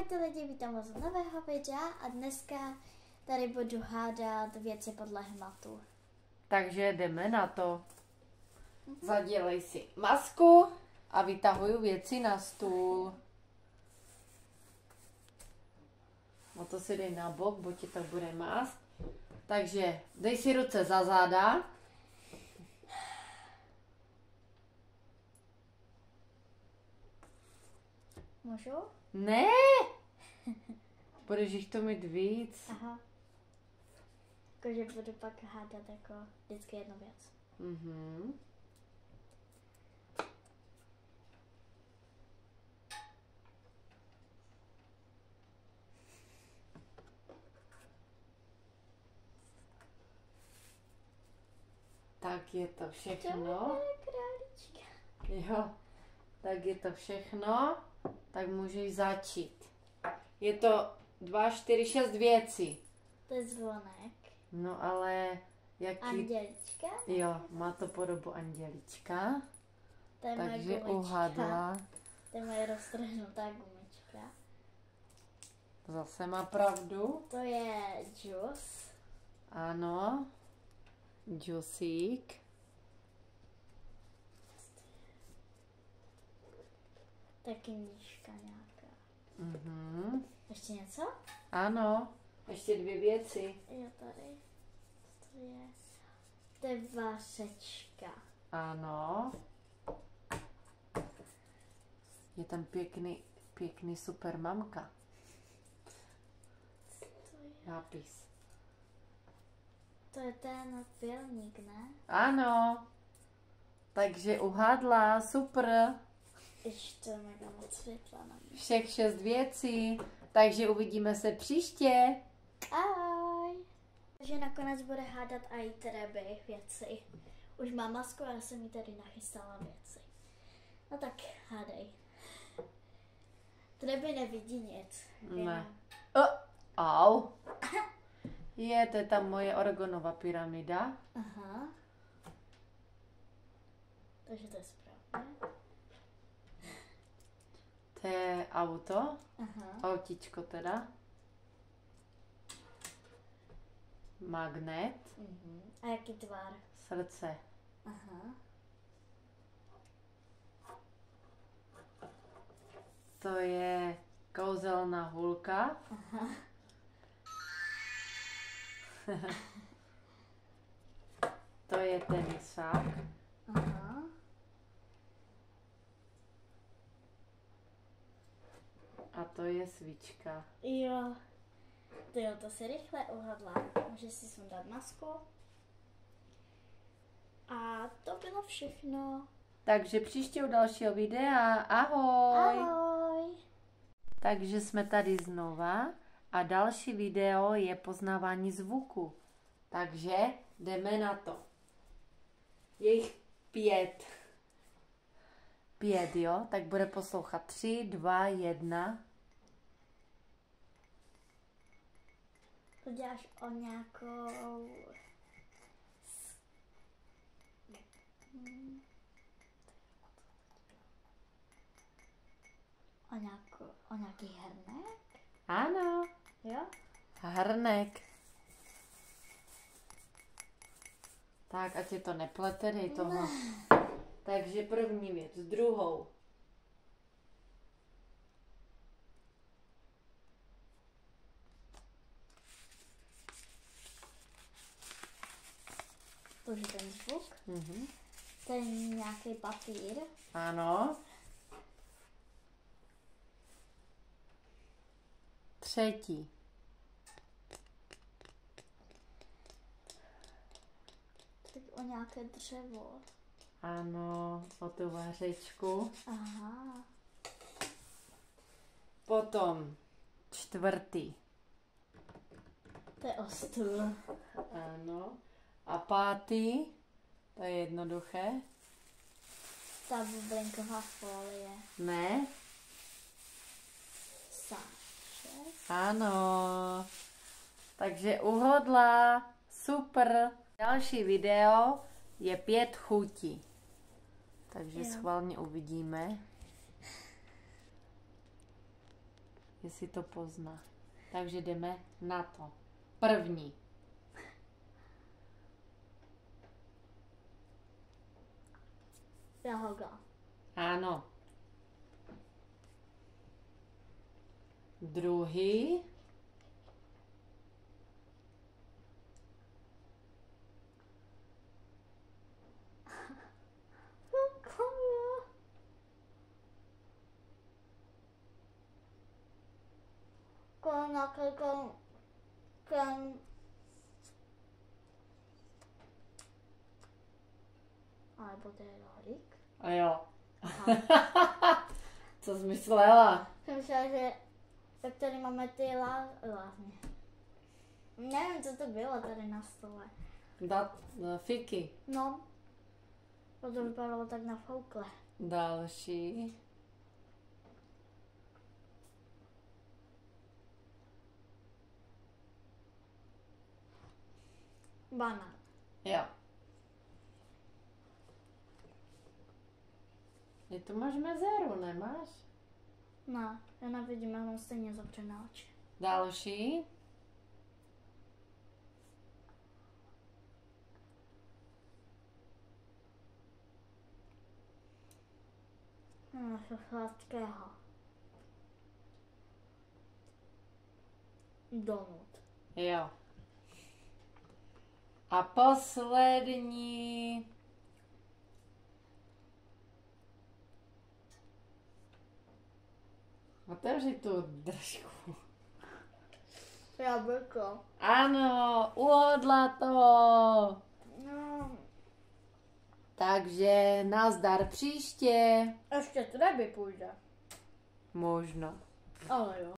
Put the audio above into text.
Ahojte lidi, vítám vás u nového videa a dneska tady budu hádat věci podle hmatu. Takže jdeme na to. Zadělej si masku a vytahuju věci na stůl. No to si dej na bok, bo ti to bude mást. Takže dej si ruce za záda. Můžu? Ne! Budeš jich to mít víc. Aha. Jakože budu pak hádat jako vždycky jednu věc. Mhm. Tak je to všechno. Jo, tak je to všechno. Tak můžeš začít. Je to 2, 4, 6 věcí. To je zvonek. No ale jaký... Andělička. Jo, má to podobu andělička. To je moje Takže gumička. uhadla. To je moje roztrhnutá gumička. Zase má pravdu. To je džus. Ano. Džusík. To je knížka nějaká. Mhm. Ještě něco? Ano. Ještě dvě věci. Jo, tady. To je... To je vařečka. Ano. Je tam pěkný, pěkný super mamka. To je, Nápis. to je ten pilník, ne? Ano. Takže uhádla, super. Ještě mega moc světla na mě. Všech šest věcí. Takže uvidíme se příště. Ahoj! Takže nakonec bude hádat i Treby věci. Už mám masku a já jsem jí tady nachystala věci. No tak hádej. Treby nevidí nic. Ne. O, au. Je, to je ta moje Oregonova pyramida. Aha. Takže to je správně. To je auto. Aha. Autičko teda. Magnet. Mhm. A jaký tvar? Srdce. Aha. To je kouzelná hůlka. to je tenisák. Aha. A to je svíčka. Jo. Ty jo, to si rychle uhadla. Můžeš si sundat masku. A to bylo všechno. Takže příště u dalšího videa. Ahoj. Ahoj. Takže jsme tady znova a další video je poznávání zvuku. Takže jdeme na to. Je jich pět. Pět, jo? Tak bude poslouchat tři, dva, jedna. To děláš o nějakou... Hmm. O, nějakou, o nějaký hrnek? Ano. Jo? Hrnek. Tak, ať je to neplete, dej toho. Takže první věc, druhou. Je ten zvuk. Mhm. To je nějaký papír. Ano. Třetí. Tak o nějaké dřevo. Ano, o tu vařečku. Aha. Potom čtvrtý. To je o stůl. Ano. A pátý, to je jednoduché. Ta bublinková folie. Ne? Sáček. Ano. Takže uhodla. Super. Další video je pět chutí. Takže Jo. schválně uvidíme. jestli to pozná. Takže jdeme na to. První. Jahoda. Ano. Druhý. Kon, kon, kon. Alebo to je rohlík. A jo. Aha. Co jsi myslela? Jsem myslela, že tak tady máme ty lá, lázně. Nevím, co to bylo tady na stole. Dat, eh, fiky. No, to to vypadalo tak nafoukle. Další. Banán. Jo. Ty tu máš mezeru, nemáš? No, já nevidím, já mám stejně zavřené oči. Další. No, co sladkého. Donut. Jo. A poslední. Otevři tu držku. Jablko. Ano, uhodla to. No, Takže nazdar příště. ještě třeby půjde. Možno. Ale jo.